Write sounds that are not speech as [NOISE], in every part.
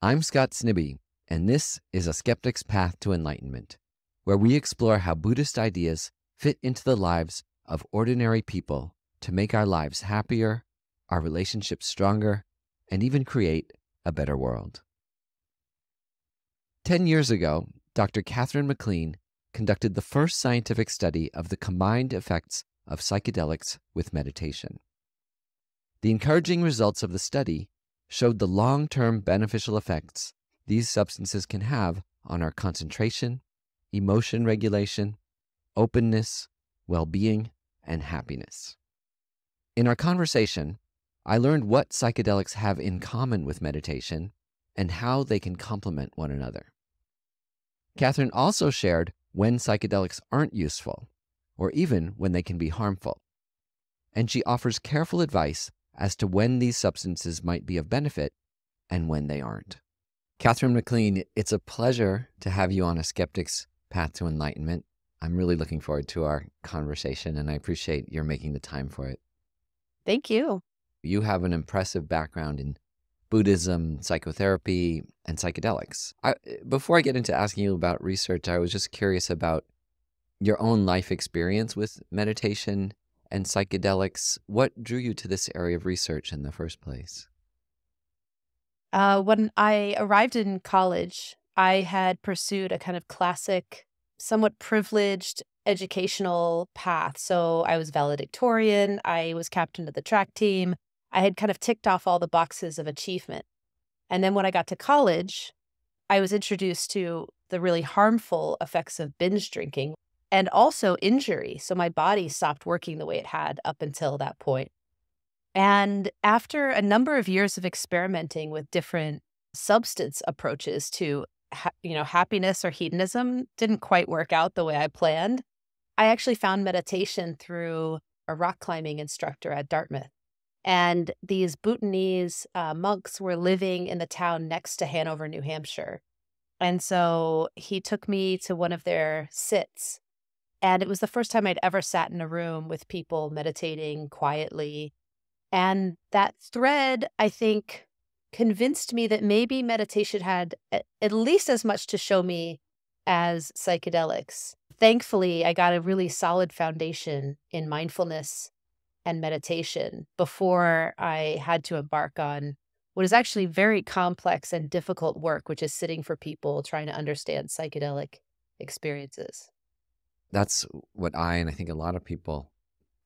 I'm Scott Snibbe, and this is A Skeptic's Path to Enlightenment, where we explore how Buddhist ideas fit into the lives of ordinary people to make our lives happier, our relationships stronger, and even create a better world. Ten years ago, Dr. Katherine MacLean conducted the first scientific study of the combined effects of psychedelics with meditation. The encouraging results of the study showed the long term beneficial effects these substances can have on our concentration, emotion regulation, openness, well being, and happiness. In our conversation, I learned what psychedelics have in common with meditation and how they can complement one another. Katherine also shared when psychedelics aren't useful, or even when they can be harmful. And she offers careful advice as to when these substances might be of benefit and when they aren't. Katherine MacLean, it's a pleasure to have you on a skeptic's path to enlightenment. I'm really looking forward to our conversation, and I appreciate your making the time for it. Thank you. You have an impressive background in Buddhism, psychotherapy, and psychedelics. I, before I get into asking you about research, I was just curious about your own life experience with meditation and psychedelics. What drew you to this area of research in the first place? Uh, when I arrived in college, I had pursued a kind of classic, somewhat privileged educational path. So I was valedictorian, I was captain of the track team, I had kind of ticked off all the boxes of achievement. And then when I got to college, I was introduced to the really harmful effects of binge drinking and also injury. So my body stopped working the way it had up until that point. And after a number of years of experimenting with different substance approaches to you know happiness or hedonism didn't quite work out the way I planned. I actually found meditation through a rock climbing instructor at Dartmouth. And these Bhutanese uh, monks were living in the town next to Hanover, New Hampshire. And so he took me to one of their sits. And it was the first time I'd ever sat in a room with people meditating quietly. And that thread, I think, convinced me that maybe meditation had at least as much to show me as psychedelics. Thankfully, I got a really solid foundation in mindfulness and meditation before I had to embark on what is actually very complex and difficult work, which is sitting for people trying to understand psychedelic experiences. That's what I and I think a lot of people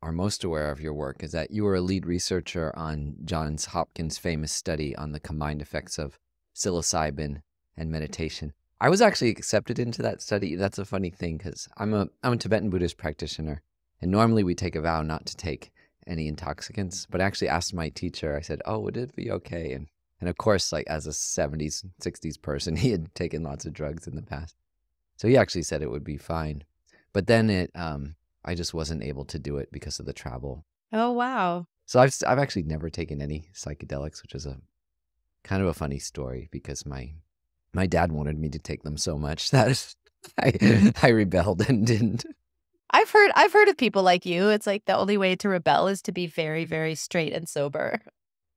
are most aware of your work is that you were a lead researcher on Johns Hopkins' famous study on the combined effects of psilocybin and mm-hmm. meditation. I was actually accepted into that study. That's a funny thing because I'm a I'm a Tibetan Buddhist practitioner, and normally we take a vow not to take any intoxicants. But I actually asked my teacher, I said, Oh, would it be okay? And and of course, like as a 70s, 60s person, [LAUGHS] he had taken lots of drugs in the past. So he actually said it would be fine. But then it um I just wasn't able to do it because of the travel. Oh wow. So I've I've actually never taken any psychedelics, which is a kind of a funny story because my my dad wanted me to take them so much [LAUGHS] that I I rebelled and didn't. I've heard I've heard of people like you. It's like the only way to rebel is to be very very straight and sober.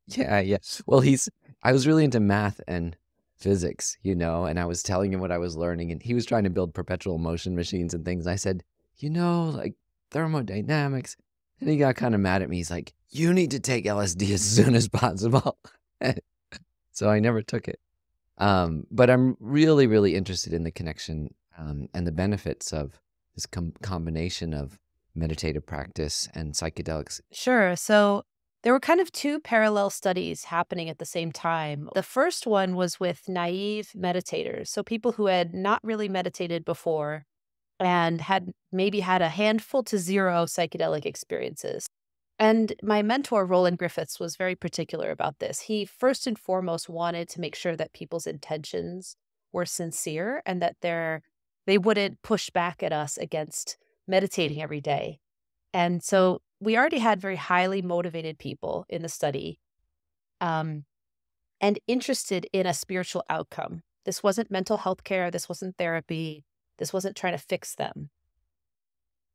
Yeah, yeah. Well, he's I was really into math and physics, you know, and I was telling him what I was learning and he was trying to build perpetual motion machines and things. I said, "You know, like thermodynamics." And he got kind of mad at me. He's like, "You need to take LSD as [LAUGHS] soon as possible." [LAUGHS] so I never took it. Um, but I'm really, really interested in the connection um, and the benefits of this com- combination of meditative practice and psychedelics? Sure. So there were kind of two parallel studies happening at the same time. The first one was with naive meditators, so people who had not really meditated before and had maybe had a handful to zero psychedelic experiences. And my mentor, Roland Griffiths, was very particular about this. He first and foremost wanted to make sure that people's intentions were sincere and that their they wouldn't push back at us against meditating every day. And so we already had very highly motivated people in the study um, and interested in a spiritual outcome. This wasn't mental health care, this wasn't therapy, this wasn't trying to fix them.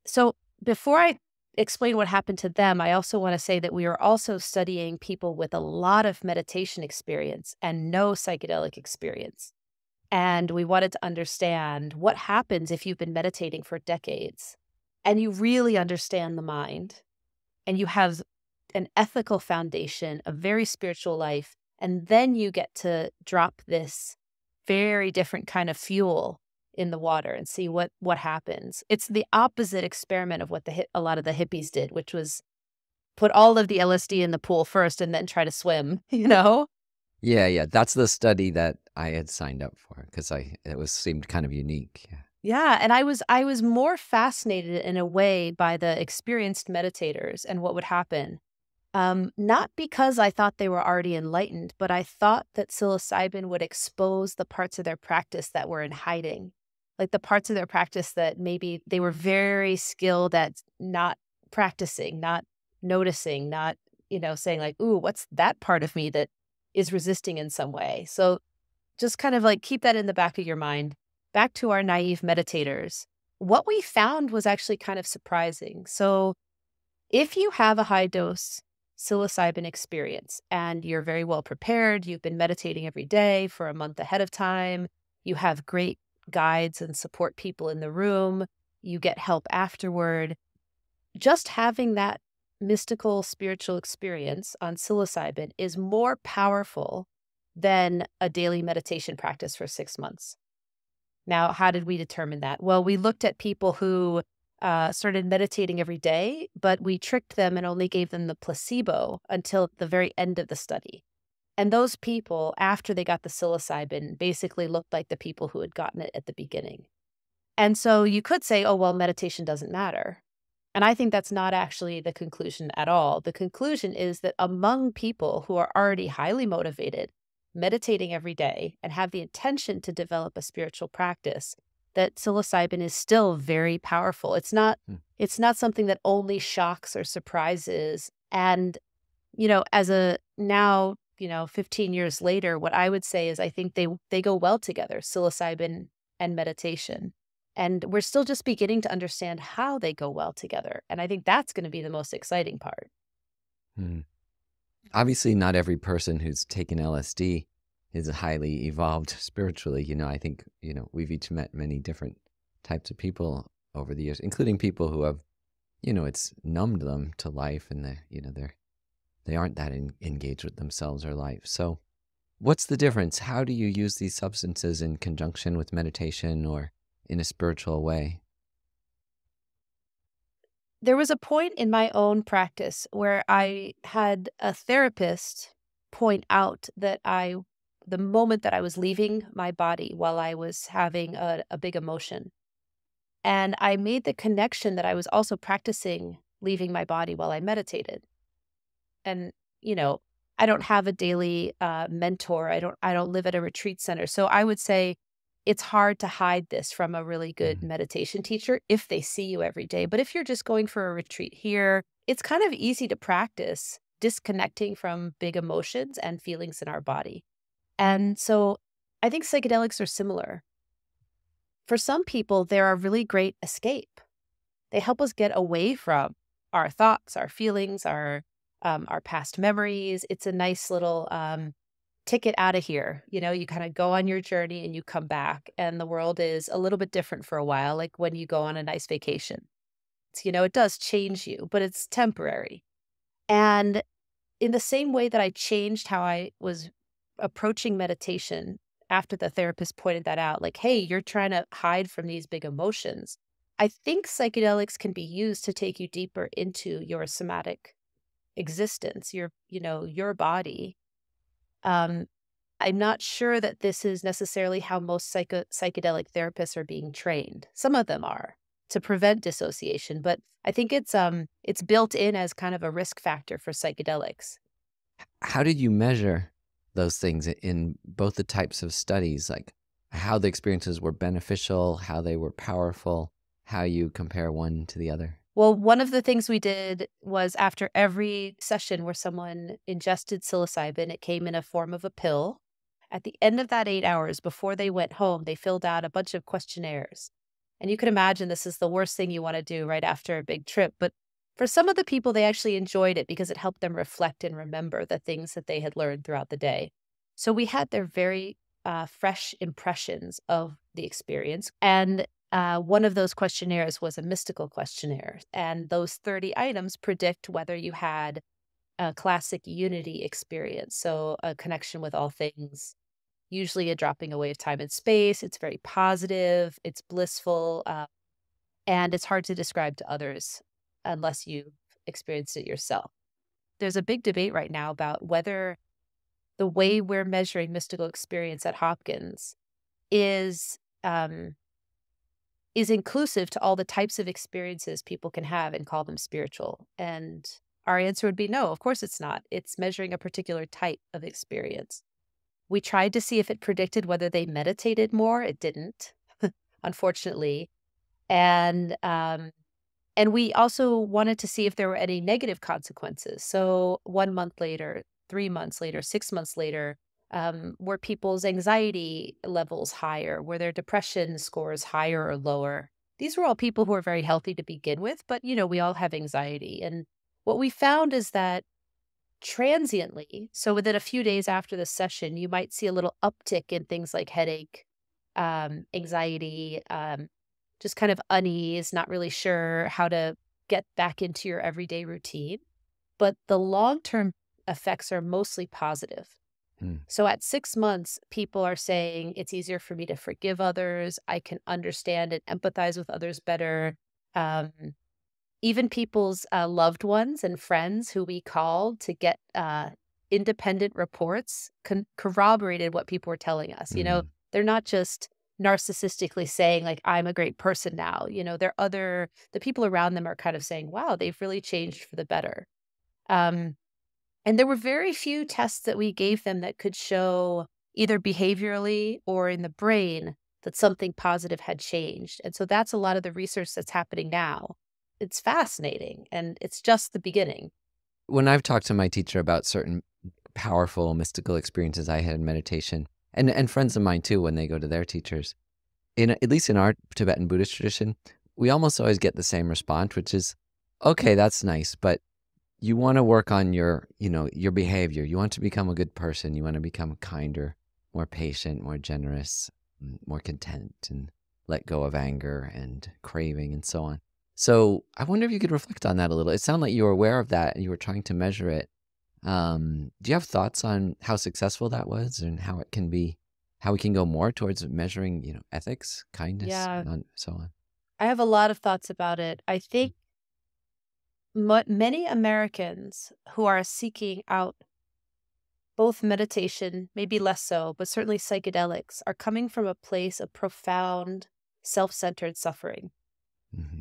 So before I explain what happened to them, I also want to say that we are also studying people with a lot of meditation experience and no psychedelic experience. And we wanted to understand what happens if you've been meditating for decades and you really understand the mind and you have an ethical foundation, a very spiritual life, and then you get to drop this very different kind of fuel in the water and see what what happens. It's the opposite experiment of what the a lot of the hippies did, which was put all of the LSD in the pool first and then try to swim, [LAUGHS] you know? Yeah, yeah, that's the study that I had signed up for because I it was seemed kind of unique. Yeah. Yeah, and I was I was more fascinated in a way by the experienced meditators and what would happen. Um, not because I thought they were already enlightened, but I thought that psilocybin would expose the parts of their practice that were in hiding like the parts of their practice that maybe they were very skilled at not practicing, not noticing, not, you know, saying like, ooh, what's that part of me that is resisting in some way? So just kind of like keep that in the back of your mind. Back to our naive meditators. What we found was actually kind of surprising. So if you have a high dose psilocybin experience and you're very well prepared, you've been meditating every day for a month ahead of time, you have great guides and support people in the room. You get help afterward. Just having that mystical spiritual experience on psilocybin is more powerful than a daily meditation practice for six months. Now, how did we determine that? Well, we looked at people who uh, started meditating every day, but we tricked them and only gave them the placebo until the very end of the study. And those people, after they got the psilocybin, basically looked like the people who had gotten it at the beginning. And so you could say, oh, well, meditation doesn't matter. And I think that's not actually the conclusion at all. The conclusion is that among people who are already highly motivated, meditating every day, and have the intention to develop a spiritual practice, that psilocybin is still very powerful. It's not hmm. it's not something that only shocks or surprises. And, you know, as a now you know 15 years later what i would say is i think they they go well together psilocybin and meditation and we're still just beginning to understand how they go well together and i think that's going to be the most exciting part hmm. Obviously not every person who's taken lsd is highly evolved [LAUGHS] spiritually you know i think you know we've each met many different types of people over the years including people who have you know it's numbed them to life and they you know they're they aren't that in, engaged with themselves or life. So, what's the difference? How do you use these substances in conjunction with meditation or in a spiritual way? There was a point in my own practice where I had a therapist point out that I, the moment that I was leaving my body while I was having a, a big emotion, and I made the connection that I was also practicing leaving my body while I meditated. And you know i don't have a daily uh, mentor. I don't i don't live at a retreat center. So i would say it's hard to hide this from a really good mm-hmm. meditation teacher if they see you every day but if you're just going for a retreat here it's kind of easy to practice disconnecting from big emotions and feelings in our body and so i think psychedelics are similar for some people they're a really great escape they help us get away from our thoughts our feelings our um, our past memories. It's a nice little um, ticket out of here. You know, you kind of go on your journey and you come back, and the world is a little bit different for a while, like when you go on a nice vacation. It's, you know, it does change you, but it's temporary. And in the same way that I changed how I was approaching meditation after the therapist pointed that out, like, hey, you're trying to hide from these big emotions. I think psychedelics can be used to take you deeper into your somatic existence, your, you know, your body. Um, I'm not sure that this is necessarily how most psycho- psychedelic therapists are being trained. Some of them are to prevent dissociation, but I think it's um it's built in as kind of a risk factor for psychedelics. How did you measure those things in both the types of studies, like how the experiences were beneficial, how they were powerful, how you compare one to the other? Well, one of the things we did was after every session where someone ingested psilocybin, it came in a form of a pill. At the end of that eight hours before they went home, they filled out a bunch of questionnaires. And you can imagine this is the worst thing you want to do right after a big trip. But For some of the people, they actually enjoyed it because it helped them reflect and remember the things that they had learned throughout the day. So we had their very uh, fresh impressions of the experience. And uh, one of those questionnaires was a mystical questionnaire. And those 30 items predict whether you had a classic unity experience. So a connection with all things, usually a dropping away of time and space. It's very positive, it's blissful, uh, and it's hard to describe to others unless you've experienced it yourself. There's a big debate right now about whether the way we're measuring mystical experience at Hopkins is um, is inclusive to all the types of experiences people can have and call them spiritual. And our answer would be no, of course it's not. It's measuring a particular type of experience. We tried to see if it predicted whether they meditated more. It didn't, [LAUGHS] unfortunately. And um, and we also wanted to see if there were any negative consequences. So one month later, three months later, six months later, um, were people's anxiety levels higher? Were their depression scores higher or lower? These were all people who were very healthy to begin with, but you know, we all have anxiety. And what we found is that transiently, so within a few days after the session, you might see a little uptick in things like headache, um, anxiety, um, just kind of unease, not really sure how to get back into your everyday routine. But the long term effects are mostly positive. Mm. So at six months, people are saying it's easier for me to forgive others. I can understand and empathize with others better. Um, even people's uh, loved ones and friends who we called to get uh, independent reports con- corroborated what people were telling us. Mm. You know, mm. they're not just narcissistically saying like i'm a great person now you know they're other the people around them are kind of saying wow they've really changed for the better um and there were very few tests that we gave them that could show either behaviorally or in the brain that something positive had changed. And so that's a lot of the research that's happening now. It's fascinating and it's just the beginning. When i've talked to my teacher about certain powerful mystical experiences i had in meditation and and friends of mine too when they go to their teachers in at least in our tibetan buddhist tradition we almost always get the same response which is okay mm-hmm. that's nice but you want to work on your you know your behavior you want to become a good person you want to become kinder more patient more generous more content and let go of anger and craving and so on so i wonder if you could reflect on that a little it sounded like you were aware of that and you were trying to measure it um, do you have thoughts on how successful that was and how it can be, how we can go more towards measuring, you know, ethics, kindness, yeah. and so on? I have a lot of thoughts about it. I think m- many Americans who are seeking out both meditation, maybe less so, but certainly psychedelics, are coming from a place of profound self centered suffering. Mm-hmm.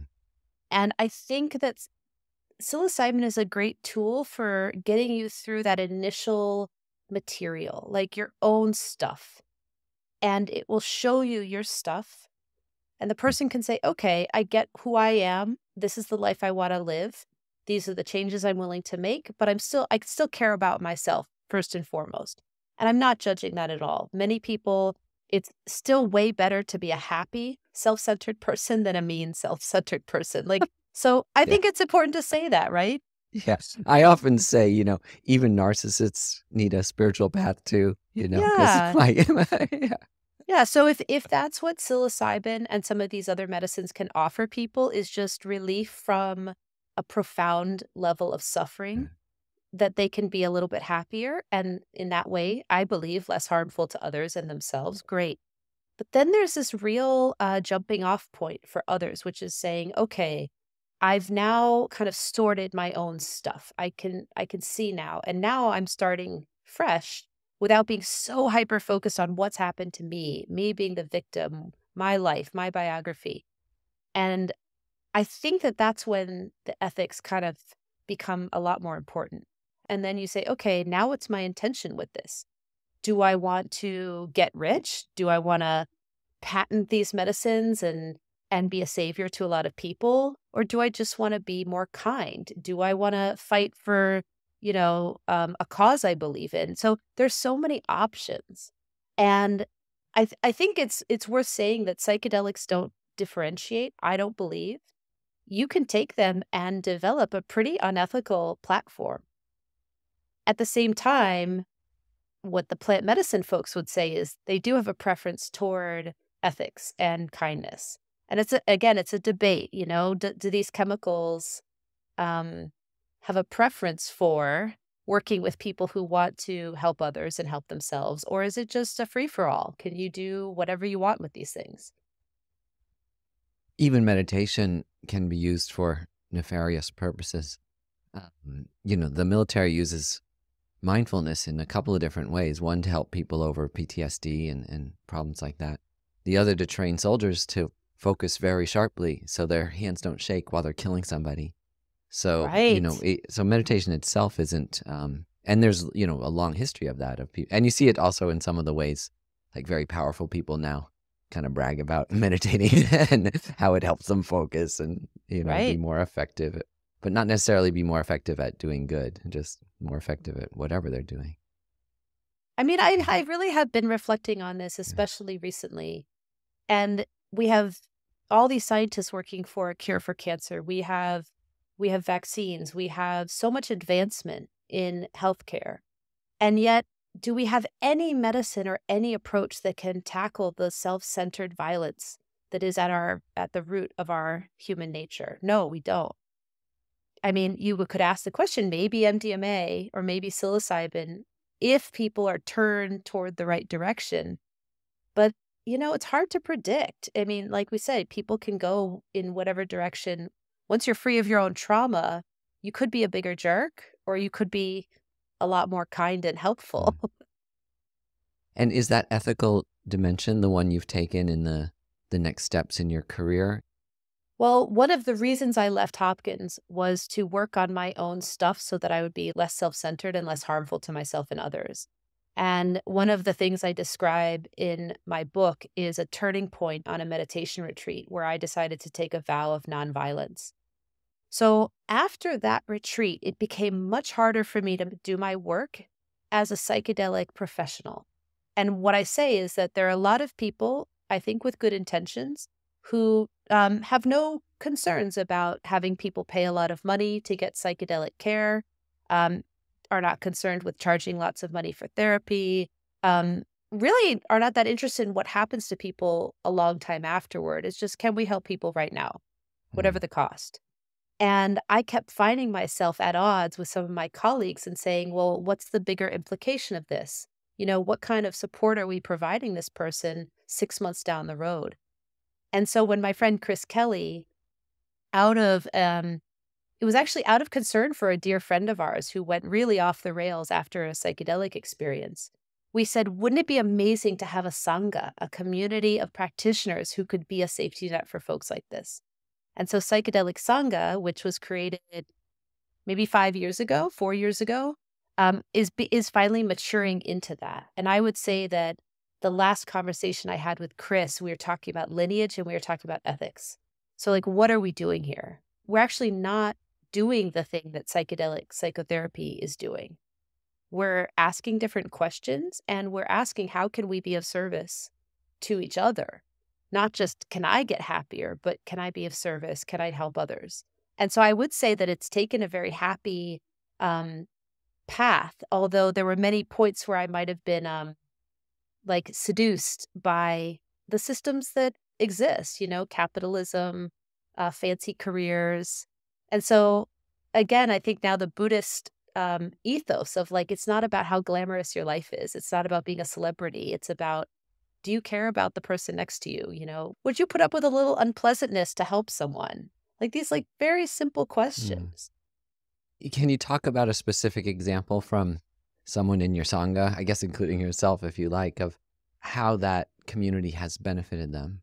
And I think that psilocybin is a great tool for getting you through that initial material, like your own stuff. And it will show you your stuff. And the person can say, okay, I get who I am. This is the life I want to live. These are the changes I'm willing to make, but I'm still, I still care about myself first and foremost. And I'm not judging that at all. Many people, it's still way better to be a happy, self centered [LAUGHS] person than a mean, self centered person. Like, so I yeah. think it's important to say that, right? Yes. I often say, you know, even narcissists need a spiritual path too, you know. Yeah. [LAUGHS] yeah. Yeah. So if if that's what psilocybin and some of these other medicines can offer people is just relief from a profound level of suffering, mm. that they can be a little bit happier and in that way, I believe, less harmful to others and themselves, great. But then there's this real uh, jumping off point for others, which is saying, okay, I've now kind of sorted my own stuff. I can I can see now. And now I'm starting fresh without being so hyper focused on what's happened to me, me being the victim, my life, my biography. And I think that that's when the ethics kind of become a lot more important. And then you say, okay, now what's my intention with this? Do I want to get rich? Do I want to patent these medicines and and be a savior to a lot of people? Or do I just want to be more kind? Do I want to fight for, you know, um, a cause I believe in? So there's so many options. And I, th- I think it's it's worth saying that psychedelics don't differentiate. I don't believe. You can take them and develop a pretty unethical platform. At the same time, what the plant medicine folks would say is they do have a preference toward ethics and kindness. And it's a, again, it's a debate. You know, do, do these chemicals um, have a preference for working with people who want to help others and help themselves, or is it just a free for all? Can you do whatever you want with these things? Even meditation can be used for nefarious purposes. Um, you know, the military uses mindfulness in a couple of different ways. One to help people over PTSD and, and problems like that. The other to train soldiers to focus very sharply so their hands don't shake while they're killing somebody. So right. you know, it, so meditation itself isn't, um, and there's you know a long history of that of people, and you see it also in some of the ways, like very powerful people now kind of brag about [LAUGHS] meditating and how it helps them focus and you know right. be more effective but not necessarily be more effective at doing good, just more effective at whatever they're doing. I mean, I, mm-hmm. I really have been reflecting on this, especially yeah. recently. And we have all these scientists working for a cure for cancer. We have we have vaccines. We have so much advancement in healthcare. And yet, do we have any medicine or any approach that can tackle the self-centered violence that is at our at the root of our human nature? No, we don't. I mean, you could ask the question maybe MDMA or maybe psilocybin if people are turned toward the right direction. But, you know, it's hard to predict. I mean, like we said, people can go in whatever direction. Once you're free of your own trauma, you could be a bigger jerk or you could be a lot more kind and helpful. Mm. and is that ethical dimension the one you've taken in the the next steps in your career? Well, one of the reasons I left Hopkins was to work on my own stuff so that I would be less self centered and less harmful to myself and others. And one of the things I describe in my book is a turning point on a meditation retreat where I decided to take a vow of nonviolence. So after that retreat, it became much harder for me to do my work as a psychedelic professional. And what I say is that there are a lot of people, I think, with good intentions who um, have no concerns about having people pay a lot of money to get psychedelic care, um, are not concerned with charging lots of money for therapy, um, really are not that interested in what happens to people a long time afterward. It's just, can we help people right now, whatever mm. the cost? And I kept finding myself at odds with some of my colleagues and saying, well, what's the bigger implication of this? You know, what kind of support are we providing this person six months down the road? And so when my friend Chris Kelly, out of, um, it was actually out of concern for a dear friend of ours who went really off the rails after a psychedelic experience. We said, wouldn't it be amazing to have a Sangha, a community of practitioners who could be a safety net for folks like this? And so Psychedelic Sangha, which was created maybe five years ago, four years ago, um, is is finally maturing into that. And I would say that the last conversation I had with Chris, we were talking about lineage and we were talking about ethics. So, like, what are we doing here? We're actually not doing the thing that psychedelic psychotherapy is doing. We're asking different questions and we're asking how can we be of service to each other? Not just can I get happier, but can I be of service? Can I help others? And so I would say that it's taken a very happy um, path, although there were many points where I might have been um, like seduced by the systems that exist, you know, capitalism, uh, fancy careers. And so, again, I think now the Buddhist um, ethos of like, it's not about how glamorous your life is. It's not about being a celebrity. It's about, do you care about the person next to you? You know, would you put up with a little unpleasantness to help someone? Like these, like very simple hmm. questions. Mm. Can you talk about a specific example from someone in your Sangha, I guess including yourself if you like, of how that community has benefited them?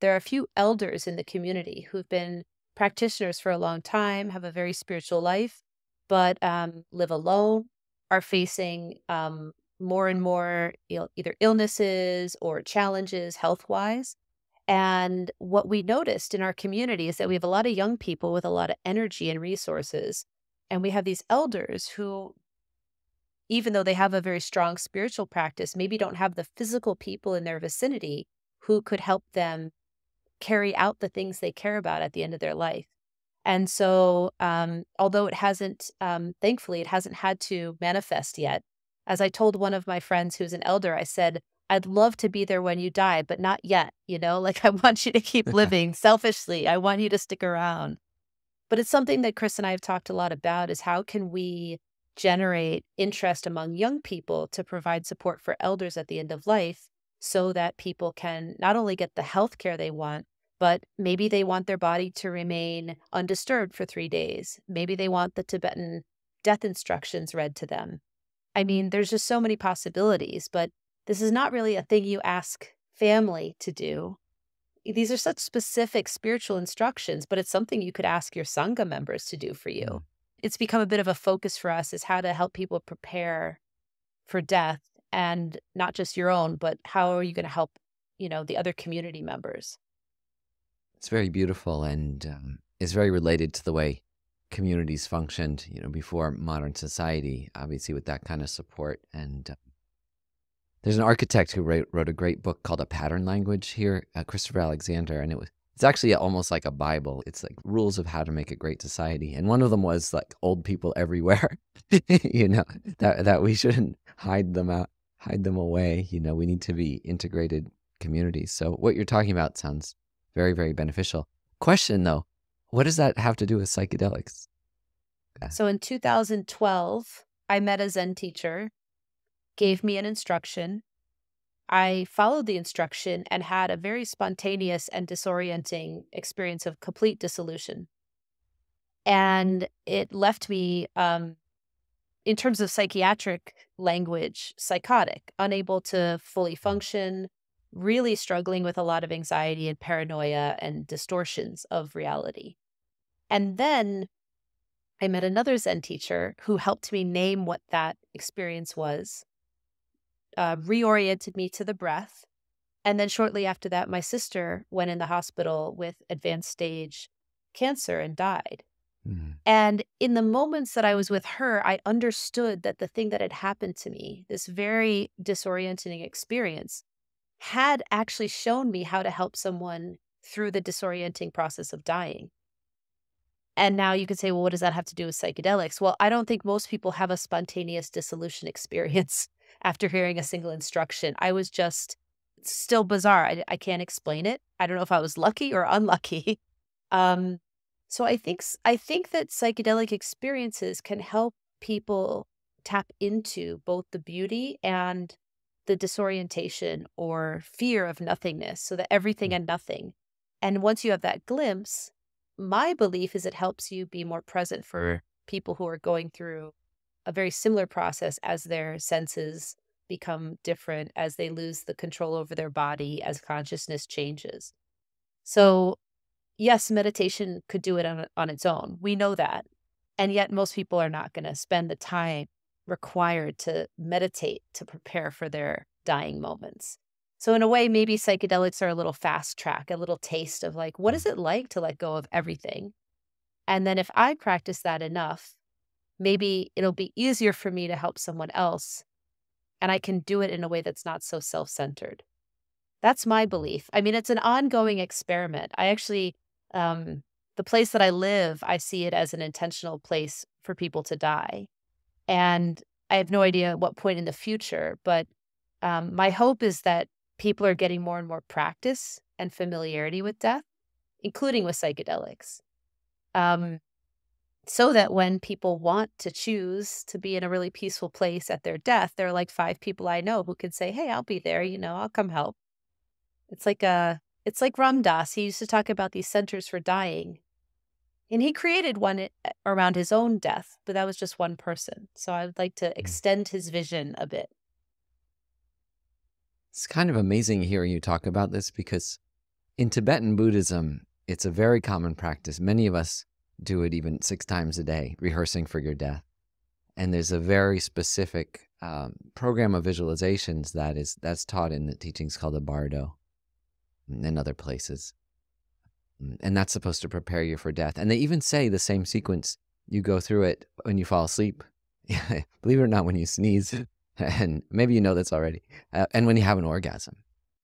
There are a few elders in the community who've been practitioners for a long time, have a very spiritual life, but um, live alone, are facing um, more and more Ill- either illnesses or challenges health wise. And what we noticed in our community is that we have a lot of young people with a lot of energy and resources. And we have these elders who even though they have a very strong spiritual practice, maybe don't have the physical people in their vicinity who could help them carry out the things they care about at the end of their life. And so, um, although it hasn't, um, thankfully, it hasn't had to manifest yet. As I told one of my friends who's an elder, I said, I'd love to be there when you die, but not yet. You know, like [LAUGHS] I want you to keep [LAUGHS] living selfishly. I want you to stick around. But it's something that Chris and I have talked a lot about is how can we generate interest among young people to provide support for elders at the end of life so that people can not only get the health care they want, but maybe they want their body to remain undisturbed for three days. Maybe they want the Tibetan death instructions read to them. I mean, there's just so many possibilities, but this is not really a thing you ask family to do. These are such specific spiritual instructions, but it's something you could ask your Sangha members to do for you. Mm. It's become a bit of a focus for us is how to help people prepare for death and not just your own, but how are you going to help, you know, the other community members? It's very beautiful and um, is very related to the way communities functioned, you know, before modern society, obviously with that kind of support. And uh, there's an architect who wrote, wrote a great book called A Pattern Language here, uh, Christopher Alexander, and it was it's actually almost like a Bible. It's like rules of how to make a great society, and one of them was like old people everywhere. [LAUGHS] you know that that we shouldn't hide them out, hide them away. You know, we need to be integrated communities. So what you're talking about sounds very, very beneficial. Question though, what does that have to do with psychedelics? So in 2012, I met a Zen teacher, gave me an instruction. I followed the instruction and had a very spontaneous and disorienting experience of complete dissolution. And it left me, um, in terms of psychiatric language, psychotic, unable to fully function, really struggling with a lot of anxiety and paranoia and distortions of reality. And then I met another Zen teacher who helped me name what that experience was, uh, reoriented me to the breath. And then shortly after that, my sister went in the hospital with advanced stage cancer and died. Mm-hmm. And in the moments that I was with her, I understood that the thing that had happened to me, this very disorienting experience, had actually shown me how to help someone through the disorienting process of dying. And now you could say, well, what does that have to do with psychedelics? Well, I don't think most people have a spontaneous dissolution [LAUGHS] experience after hearing a single instruction. I was just still bizarre. I, I can't explain it. I don't know if I was lucky or unlucky. [LAUGHS] Um, so I think I think that psychedelic experiences can help people tap into both the beauty and the disorientation or fear of nothingness, so that everything mm. and nothing. And once you have that glimpse, my belief is it helps you be more present for people who are going through a very similar process as their senses become different, as they lose the control over their body, as consciousness changes. So, yes, meditation could do it on, on its own. We know that. And yet, most people are not going to spend the time required to meditate to prepare for their dying moments. So, in a way, maybe psychedelics are a little fast track, a little taste of like, what is it like to let go of everything? And then if I practice that enough, maybe it'll be easier for me to help someone else. And I can do it in a way that's not so self centered. That's my belief. I mean, it's an ongoing experiment. I actually, um, the place that I live, I see it as an intentional place for people to die. And I have no idea what point in the future, but um, my hope is that people are getting more and more practice and familiarity with death, including with psychedelics. Um, so that when people want to choose to be in a really peaceful place at their death, there are like five people I know who can say, "Hey, I'll be there. You know, I'll come help." It's like a, it's like Ram Dass. He used to talk about these centers for dying, and he created one eh, around his own death, but that was just one person. So I would like to mm. extend his vision a bit. It's kind of amazing hearing you talk about this because in Tibetan Buddhism, it's a very common practice. Many of us do it even six times a day, rehearsing for your death. And there's a very specific um, program of visualizations that is that's taught in the teachings called the Bardo and other places. Mm, and that's supposed to prepare you for death. And they even say the same sequence, you go through it when you fall asleep. [LAUGHS] Believe it or not, when you sneeze, [LAUGHS] and maybe you know this already, uh, and when you have an orgasm.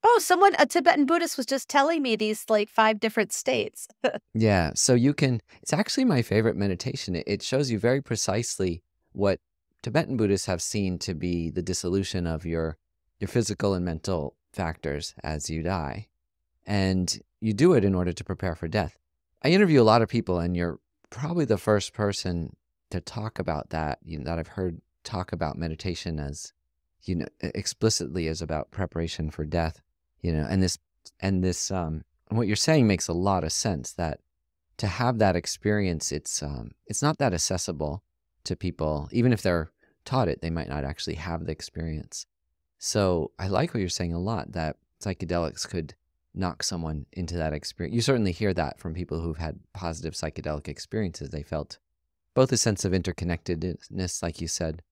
oh, someone, a Tibetan Buddhist was just telling me these like five different states. [LAUGHS] yeah. So you can, it's actually my favorite meditation. It, it shows you very precisely what Tibetan Buddhists have seen to be the dissolution of your, your physical and mental factors as you die. And you do it in order to prepare for death. I interview a lot of people, and you're probably the first person to talk about that you know, that I've heard talk about meditation as you know explicitly as about preparation for death you know and this and this um what you're saying makes a lot of sense that to have that experience it's um it's not that accessible to people even if they're taught it they might not actually have the experience. So i like what you're saying a lot that psychedelics could knock someone into that experience you certainly hear that from people who've had positive psychedelic experiences. They felt both a sense of interconnectedness like you said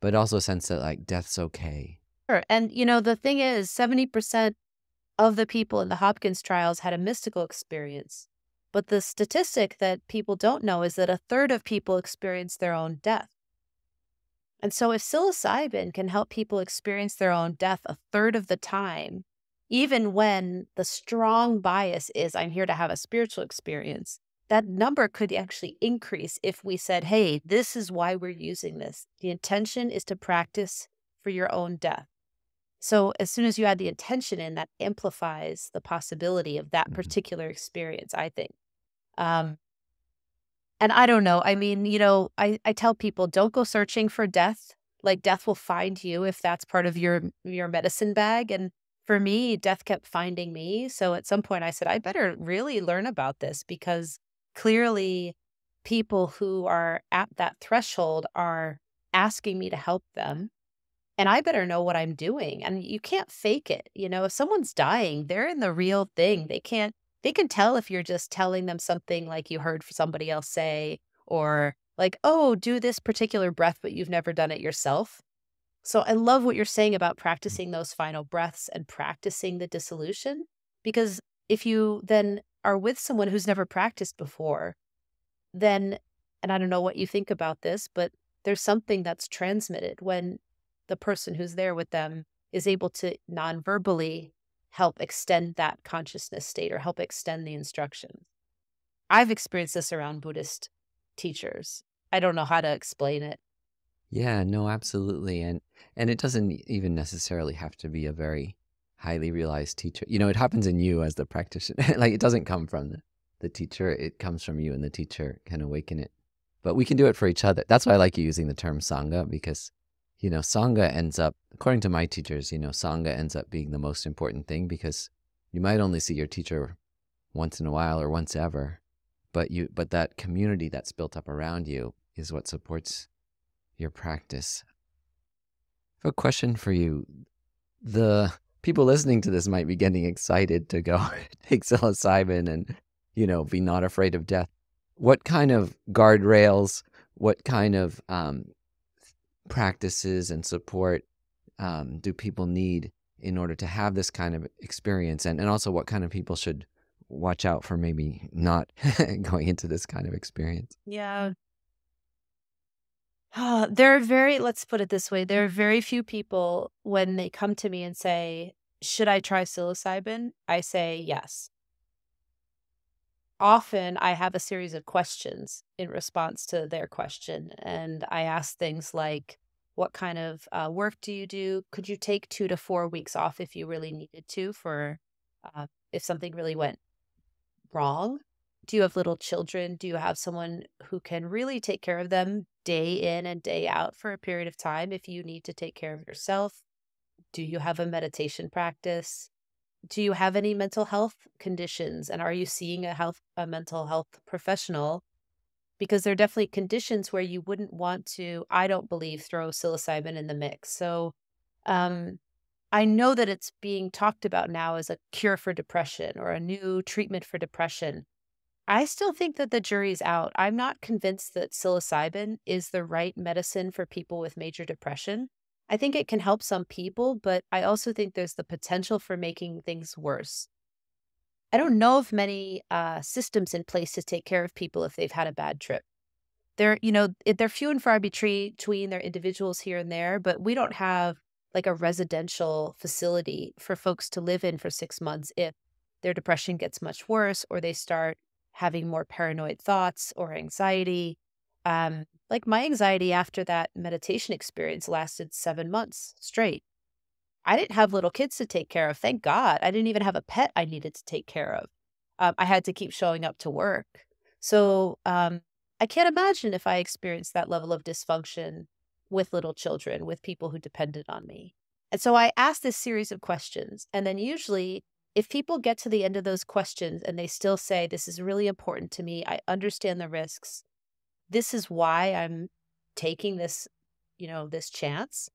but also a sense that like death's okay. Sure. And you know, the thing is 70% of the people in the Hopkins trials had a mystical experience. But the statistic that people don't know is that a third of people experience their own death. And so if psilocybin can help people experience their own death a third of the time, even when the strong bias is I'm here to have a spiritual experience, that number could actually increase if we said, hey, this is why we're using this. The intention is to practice for your own death. So as soon as you add the intention in, that amplifies the possibility of that mm-hmm. particular experience, I think. Um, and I don't know. I mean, you know, I, I tell people don't go searching for death. Like death will find you if that's part of your your medicine bag. And for me, death kept finding me. So at some point I said, I better really learn about this because clearly people who are at that threshold are asking me to help them and I better know what I'm doing. And you can't fake it. You know, if someone's dying, they're in the real thing. They can't, they can tell if you're just telling them something like you heard somebody else say, or like, oh, do this particular breath, but you've never done it yourself. So I love what you're saying about practicing those final breaths and practicing the dissolution. Because if you then are with someone who's never practiced before, then, and I don't know what you think about this, but there's something that's transmitted when the person who's there with them is able to non-verbally help extend that consciousness state or help extend the instruction. I've experienced this around Buddhist teachers. I don't know how to explain it. Yeah, no, absolutely. And and it doesn't even necessarily have to be a very highly realized teacher. You know, it happens in you as the practitioner. [LAUGHS] like it doesn't come from the, teacher, it comes from you and the teacher can awaken it. But we can do it for each other. That's why I like you using the term Sangha because, you know, Sangha ends up, according to my teachers, you know, Sangha ends up being the most important thing because you might only see your teacher once in a while or once ever. But you but that community that's built up around you is what supports your practice. I have a question for you. The people listening to this might be getting excited to go [LAUGHS] take psilocybin and, you know, be not afraid of death. What kind of guardrails, what kind of um, practices and support um, do people need in order to have this kind of experience? And, and also, what kind of people should watch out for maybe not [LAUGHS] going into this kind of experience? Yeah. Uh, there are very, let's put it this way, there are very few people when they come to me and say, Should I try psilocybin? I say yes. Often I have a series of questions in response to their question. And I ask things like, What kind of uh, work do you do? Could you take two to four weeks off if you really needed to for uh, if something really went wrong? Do you have little children? Do you have someone who can really take care of them day in and day out for a period of time if you need to take care of yourself? Do you have a meditation practice? Do you have any mental health conditions and are you seeing a health a mental health professional? Because there are definitely conditions where you wouldn't want to, I don't believe, throw psilocybin in the mix. So um, I know that it's being talked about now as a cure for depression or a new treatment for depression. I still think that the jury's out. I'm not convinced that psilocybin is the right medicine for people with major depression. I think it can help some people, but I also think there's the potential for making things worse. I don't know of many uh, systems in place to take care of people if they've had a bad trip. They're, you know, they're few and far between. There are individuals here and there, but we don't have like a residential facility for folks to live in for six months if their depression gets much worse or they start having more paranoid thoughts or anxiety. Um, like my anxiety after that meditation experience lasted seven months straight. I didn't have little kids to take care of. Thank God. I didn't even have a pet I needed to take care of. Um, I had to keep showing up to work. So um, I can't imagine if I experienced that level of dysfunction with little children, with people who depended on me. And so I asked this series of questions. And then usually, if people get to the end of those questions and they still say, This is really important to me, I understand the risks, this is why I'm taking this, you know, this chance,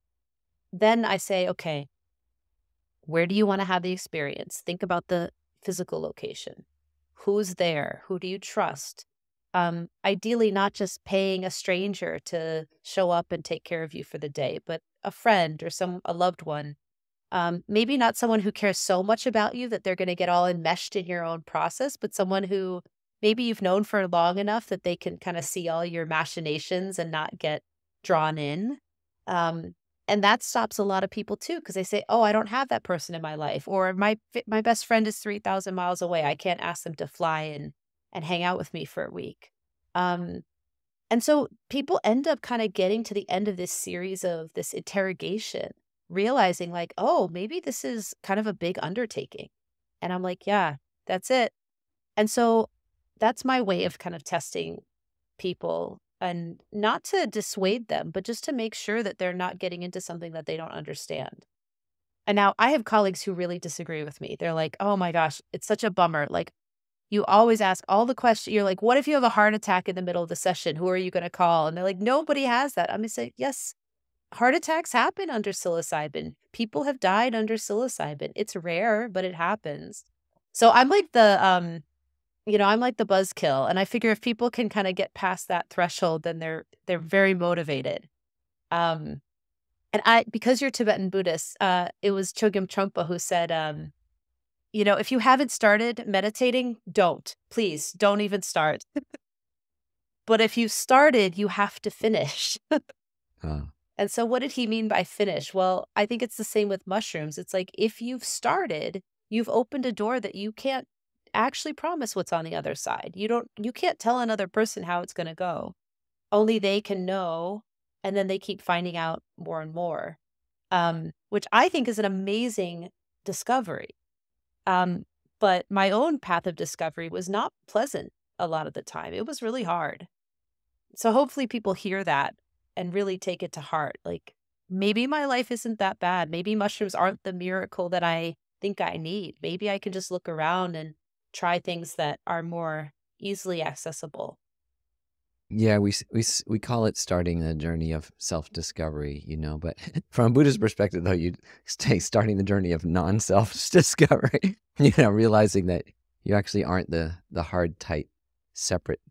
then I say, Okay, where do you want to have the experience? Think about the physical location. Who's there? Who do you trust? um, ideally not just paying a stranger to show up and take care of you for the day, but a friend or some a loved one. Um, maybe not someone who cares so much about you that they're going to get all enmeshed in your own process, but someone who maybe you've known for long enough that they can kind of see all your machinations and not get drawn in. Um, and that stops a lot of people too because they say, "Oh, I don't have that person in my life," or "My my best friend is three thousand miles away. I can't ask them to fly and and hang out with me for a week. Um, and so people end up kind of getting to the end of this series of this interrogation, realizing, like, oh, maybe this is kind of a big undertaking. And I'm like, yeah, that's it. And so that's my way of kind of testing people and not to dissuade them, but just to make sure that they're not getting into something that they don't understand. And now I have colleagues who really disagree with me. They're like, oh my gosh, it's such a bummer. Like, you always ask all the questions. You're like, what if you have a heart attack in the middle of the session? Who are you going to call? And they're like, nobody has that. I'm going to say, yes, heart attacks happen under psilocybin. People have died under psilocybin. It's rare, but it happens. So I'm like the, um, you know, I'm like the buzzkill, and I figure if people can kind of get past that threshold, then they're they're very motivated. Um, and I, because you're Tibetan Buddhist, uh, it was Chogyam Trungpa who said, um, you know, if you haven't started meditating, don't. Please, don't even start. [LAUGHS] but if you started, you have to finish. [LAUGHS] And so, what did he mean by finish? Well, I think it's the same with mushrooms. It's like if you've started, you've opened a door that you can't actually promise what's on the other side. You don't, you can't tell another person how it's going to go. Only they can know. And then they keep finding out more and more, um, which I think is an amazing discovery. Um, but my own path of discovery was not pleasant a lot of the time. It was really hard. So hopefully people hear that and really take it to heart. Like maybe my life isn't that bad. Maybe mushrooms aren't the miracle that I think I need. Maybe I can just look around and try things that are more easily accessible. Yeah, we we we call it starting the journey of self discovery, you know. But [LAUGHS] from a Buddhist perspective, though, you stay starting the journey of non self discovery. [LAUGHS] you know, realizing that you actually aren't the the hard, tight, separate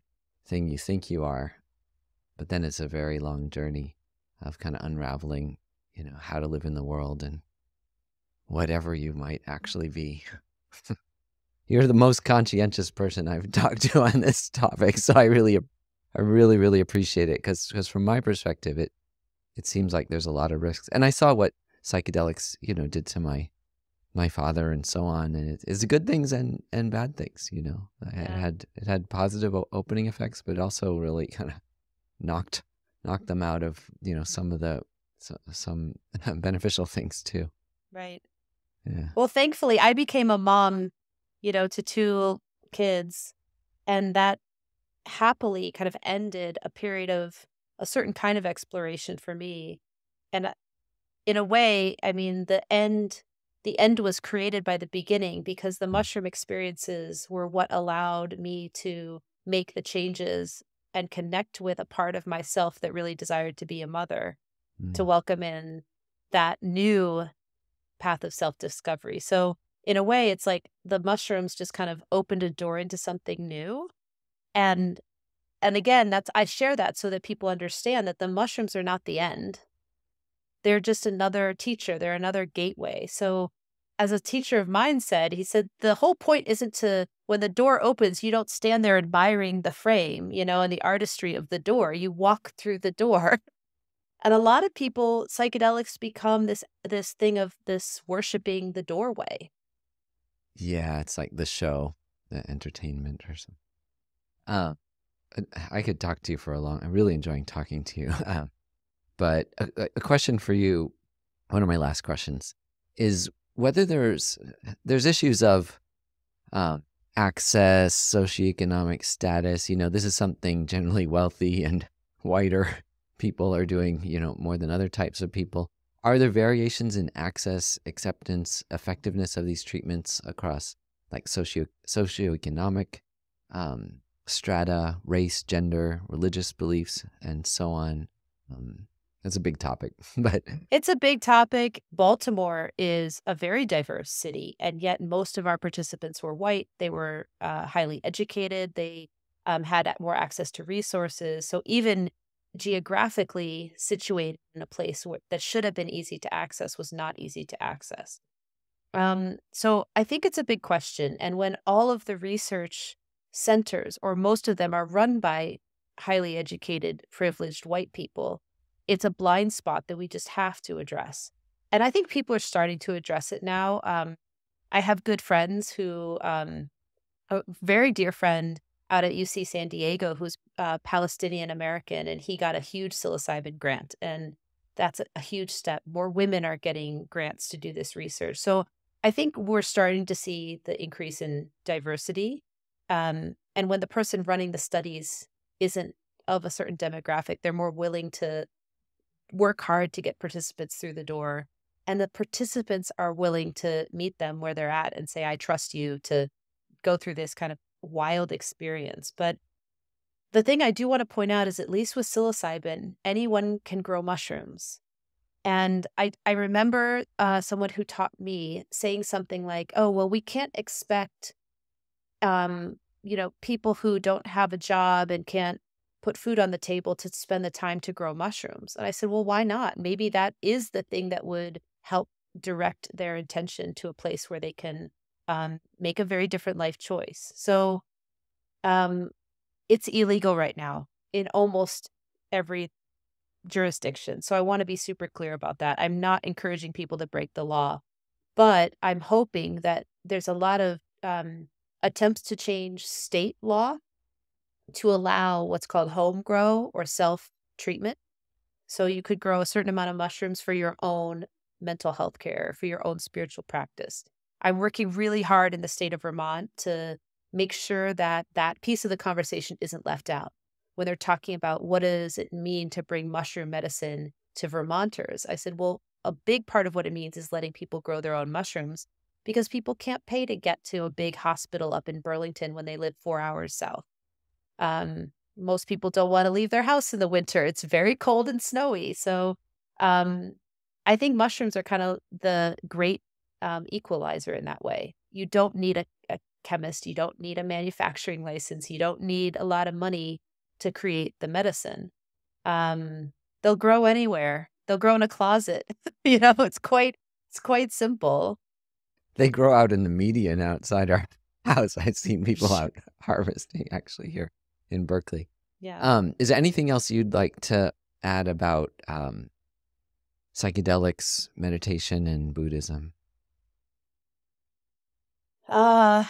thing you think you are. But then it's a very long journey of kind of unraveling, you know, how to live in the world and whatever you might actually be. [LAUGHS] You're the most conscientious person I've [LAUGHS] talked to on this topic, so I really I really, really appreciate it because because from my perspective, it it seems like there's a lot of risks. And I saw what psychedelics, you know, did to my my father and so on, and it, it's good things and and bad things. You know, yeah. it had it had positive opening effects, but also really kind of knocked knocked them out of you know some of the some [LAUGHS] beneficial things too. Right. Yeah. Well, thankfully, I became a mom, you know, to two kids, and that happily kind of ended a period of a certain kind of exploration for me. And uh, in a way, I mean, the end the end was created by the beginning because the mm. mushroom experiences were what allowed me to make the changes and connect with a part of myself that really desired to be a mother, mm. to welcome in that new path of self discovery. So, in a way, it's like the mushrooms just kind of opened a door into something new and and again that's i share that so that people understand that the mushrooms are not the end they're just another teacher they're another gateway so as a teacher of mine said he said the whole point isn't to when the door opens you don't stand there admiring the frame you know and the artistry of the door you walk through the door [LAUGHS] And a lot of people, psychedelics become this this thing of this worshiping the doorway. Yeah, it's like the show, the entertainment or something. Uh, I could talk to you for a long. I'm really enjoying talking to you. [LAUGHS] Uh, but a, a question for you, one of my last questions, is whether there's there's issues of um, access, socioeconomic status. You know, this is something generally wealthy [LAUGHS] and whiter people are doing. You know, more than other types of people. Are there variations in access, acceptance, effectiveness of these treatments across like socio socioeconomic um, strata, race, gender, religious beliefs, and so on? Um, that's a big topic, [LAUGHS] but it's a big topic. Baltimore is a very diverse city, and yet most of our participants were white. They were uh, highly educated. They um, had more access to resources. So even geographically situated in a place where, that should have been easy to access was not easy to access. Um, so I think it's a big question. And when all of the research centers, or most of them, are run by highly educated, privileged white people, it's a blind spot that we just have to address. And I think people are starting to address it now. Um, I have good friends who, um, a very dear friend out at UC San Diego who's uh, Palestinian American, and he got a huge psilocybin grant. And that's a, huge step. More women are getting grants to do this research. So I think we're starting to see the increase in diversity. Um, and when the person running the studies isn't of a certain demographic, they're more willing to work hard to get participants through the door and the participants are willing to meet them where they're at and say i trust you to go through this kind of wild experience. But the thing i do want to point out is at least with psilocybin anyone can grow mushrooms. And i i remember uh, someone who taught me saying something like oh well we can't expect um you know people who don't have a job and can't put food on the table to spend the time to grow mushrooms. And I said, well, why not? Maybe that is the thing that would help direct their intention to a place where they can um, make a very different life choice. So um, it's illegal right now in almost every jurisdiction. So I want to be super clear about that. I'm not encouraging people to break the law, but I'm hoping that there's a lot of um, attempts to change state law to allow what's called home grow or self treatment. So you could grow a certain amount of mushrooms for your own mental health care, for your own spiritual practice. I'm working really hard in the state of Vermont to make sure that that piece of the conversation isn't left out when they're talking about what does it mean to bring mushroom medicine to Vermonters. I said, well, a big part of what it means is letting people grow their own mushrooms because people can't pay to get to a big hospital up in Burlington when they live four hours south. Um, most people don't want to leave their house in the winter. It's very cold and snowy. So um, I think mushrooms are kind of the great um, equalizer in that way. You don't need a, a chemist, you don't need a manufacturing license, you don't need a lot of money to create the medicine. Um, they'll grow anywhere. They'll grow in a closet. [LAUGHS] you know, it's quite it's quite simple. They grow out in the median outside our [LAUGHS] house. I've seen people out harvesting actually here in Berkeley. Yeah. Um, is there anything else you'd like to add about um, psychedelics, meditation, and Buddhism? Uh,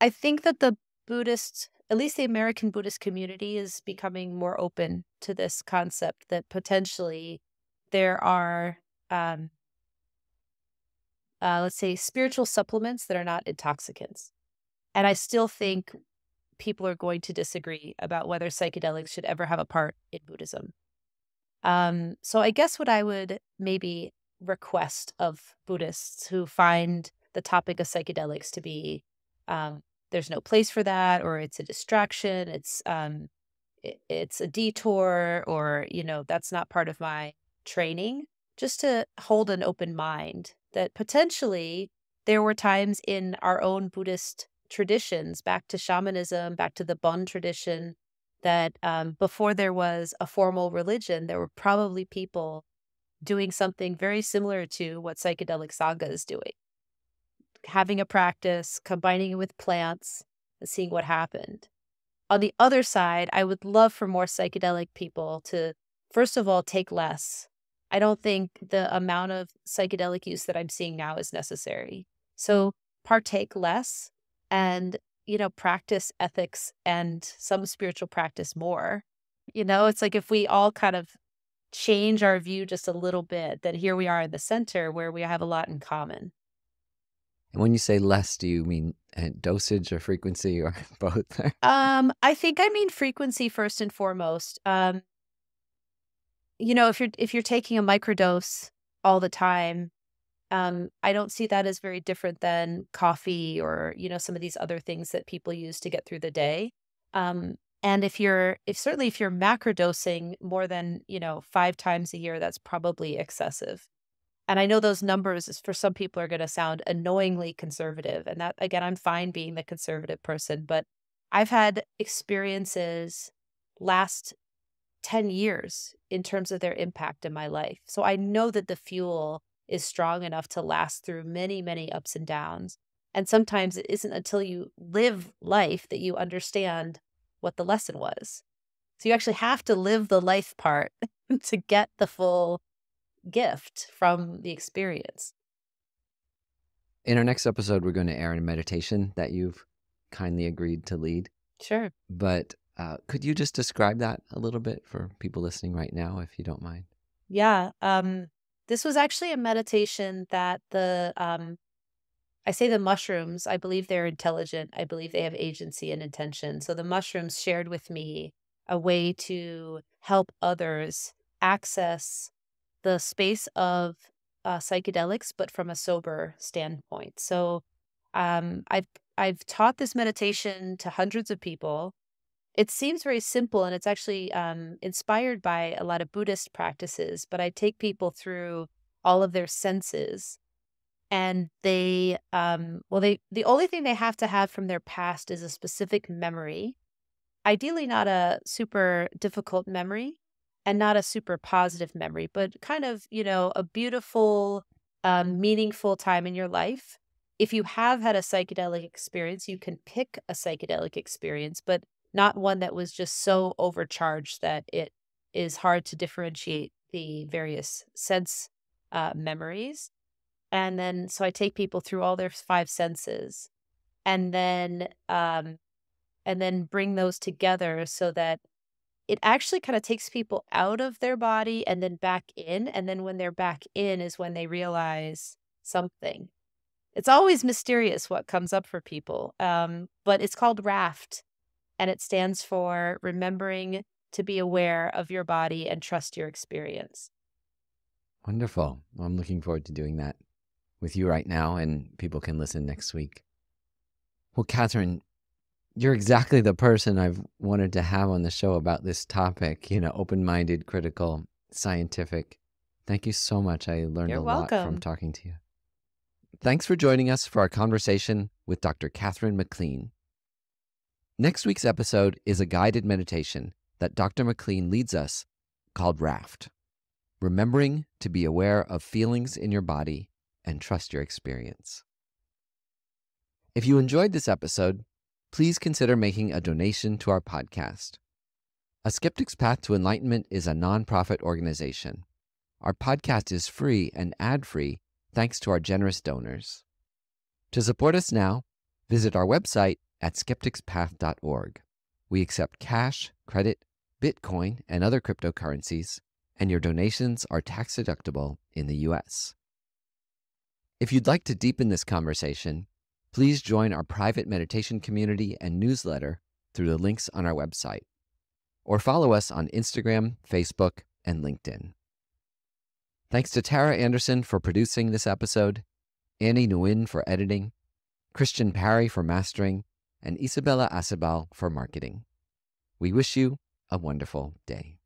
I think that the Buddhist, at least the American Buddhist community, is becoming more open to this concept that potentially there are, um, uh, let's say, spiritual supplements that are not intoxicants. And I still think people are going to disagree about whether psychedelics should ever have a part in Buddhism. Um, so I guess what I would maybe request of Buddhists who find the topic of psychedelics to be um, there's no place for that, or it's a distraction, it's um, it, it's a detour, or you know that's not part of my training. Just to hold an open mind that potentially there were times in our own Buddhist traditions back to shamanism, back to the Bon tradition, that um, before there was a formal religion, there were probably people doing something very similar to what psychedelic sangha is doing. Having a practice, combining it with plants, and seeing what happened. On the other side, I would love for more psychedelic people to first of all, take less. I don't think the amount of psychedelic use that I'm seeing now is necessary. So partake less and, you know, practice ethics and some spiritual practice more. You know, it's like if we all kind of change our view just a little bit, that here we are in the center where we have a lot in common. And when you say less, do you mean uh, dosage or frequency or [LAUGHS] both? um, I think I mean frequency first and foremost. Um, you know, if you're if you're taking a microdose all the time, um, I don't see that as very different than coffee or you know some of these other things that people use to get through the day. Um, and if you're if certainly if you're macrodosing more than you know five times a year, that's probably excessive. And I know those numbers for some people are going to sound annoyingly conservative, and that again, I'm fine being the conservative person, but I've had experiences last 10 years in terms of their impact in my life. So I know that the fuel is strong enough to last through many, many ups and downs. And sometimes it isn't until you live life that you understand what the lesson was. So you actually have to live the life part [LAUGHS] to get the full gift from the experience. In our next episode, we're going to air a meditation that you've kindly agreed to lead. Sure. But uh, could you just describe that a little bit for people listening right now, if you don't mind? Yeah. Um, this was actually a meditation that the, um, I say the mushrooms, I believe they're intelligent. I believe they have agency and intention. So the mushrooms shared with me a way to help others access the space of uh, psychedelics, but from a sober standpoint. So um, I've I've taught this meditation to hundreds of people it seems very simple and it's actually um, inspired by a lot of Buddhist practices, but I take people through all of their senses. And they, um, well, they, the only thing they have to have from their past is a specific memory, ideally not a super difficult memory and not a super positive memory, but kind of, you know, a beautiful, um, meaningful time in your life. If you have had a psychedelic experience, you can pick a psychedelic experience, but not one that was just so overcharged that it is hard to differentiate the various sense uh, memories. And then, so I take people through all their five senses, and then, um, and then bring those together so that it actually kind of takes people out of their body and then back in. And then when they're back in is when they realize something. It's always mysterious what comes up for people, um, but it's called RAFT and it stands for remembering to be aware of your body and trust your experience. Wonderful. Well, I'm looking forward to doing that with you right now, and people can listen next week. Well, Katherine, you're exactly the person I've wanted to have on the show about this topic, you know, open minded, critical, scientific. Thank you so much. I learned You're a welcome. lot from talking to you. Thanks for joining us for our conversation with Dr. Katherine MacLean. Next week's episode is a guided meditation that Dr. MacLean leads us called Raft, remembering to be aware of feelings in your body and trust your experience. If you enjoyed this episode, please consider making a donation to our podcast. A Skeptic's Path to Enlightenment is a nonprofit organization. Our podcast is free and ad free thanks to our generous donors. To support us now, visit our website at skepticspath.org. We accept cash, credit, Bitcoin, and other cryptocurrencies, and your donations are tax deductible in the U.S. If you'd like to deepen this conversation, please join our private meditation community and newsletter through the links on our website, or follow us on Instagram, Facebook, and LinkedIn. Thanks to Tara Anderson for producing this episode, Annie Nguyen for editing, Christian Parry for mastering, and Isabella Acebal for marketing. We wish you a wonderful day.